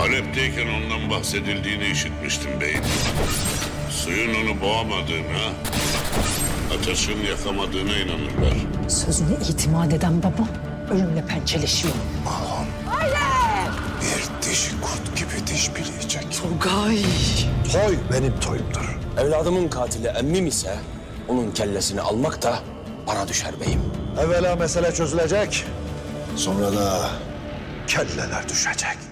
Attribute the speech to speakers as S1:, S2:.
S1: Halep'teyken ondan bahsedildiğini işitmiştim beyim. Suyun onu boğamadığına, ateşin yakamadığına inanırlar.
S2: Sözüne itimat eden baba ölümle pençeleşiyor.
S3: Bir dişi kurt gibi diş bileyecek.
S2: Turgay.
S3: Toy benim toyumdur.
S4: Evladımın katili emmim ise onun kellesini almak da bana düşer beyim.
S3: Evvela mesele çözülecek. Sonra da kelleler düşecek.